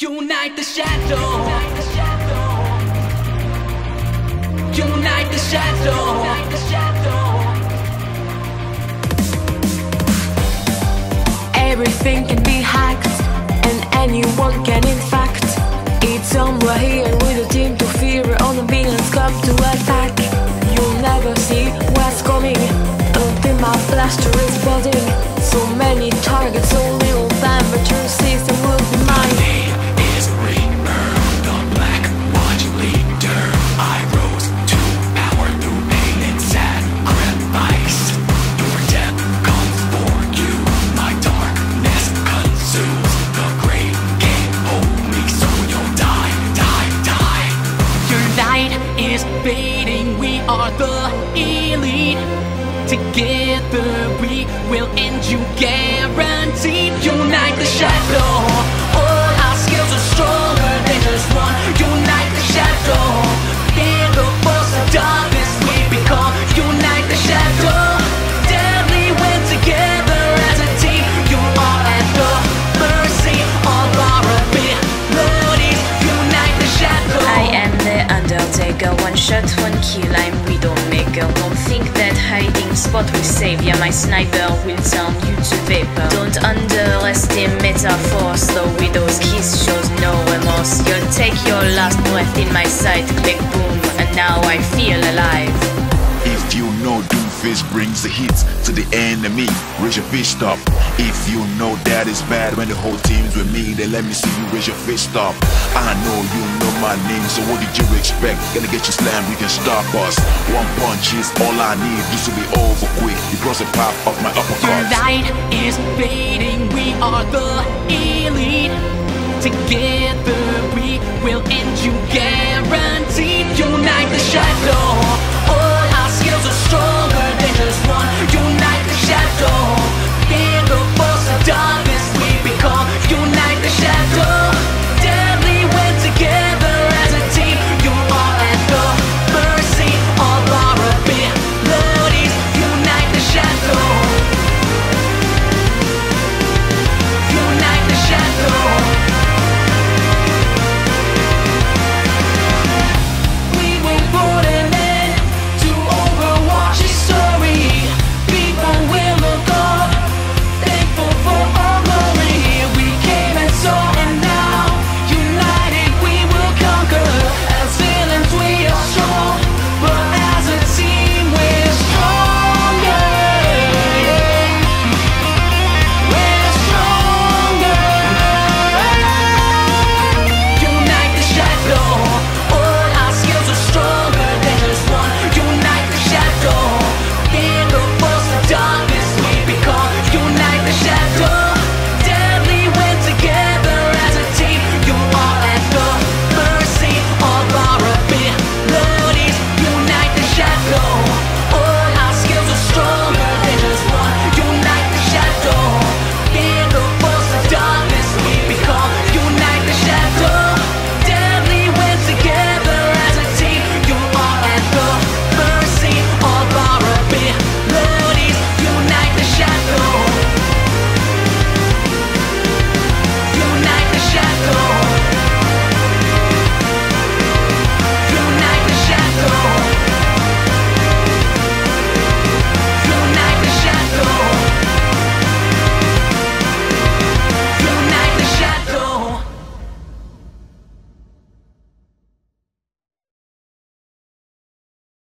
Unite the shadow. Unite the shadow. Unite the shadow. Everything can be hacked, and anyone can in fact. It's somewhere here with a team to fear on the villains come to attack. You'll never see what's coming until my blaster is are the elite. Together we will end you guaranteed. Unite the shadow. Spot will save ya, my sniper will turn you to vapor. Don't underestimate our force, the Widow's kiss shows no remorse. You'll take your last breath in my sight, click boom, and now I feel alive. If you know fish brings the heat to the enemy. Raise your fist up. If you know that is bad when the whole team's with me, then let me see you raise your fist up. I know you know my name, so what did you expect? Gonna get you slammed, We can stop us. One punch is all I need. This will be over quick. You cross the path of my uppercut. The light is fading. We are the elite. Together we will end you. Together.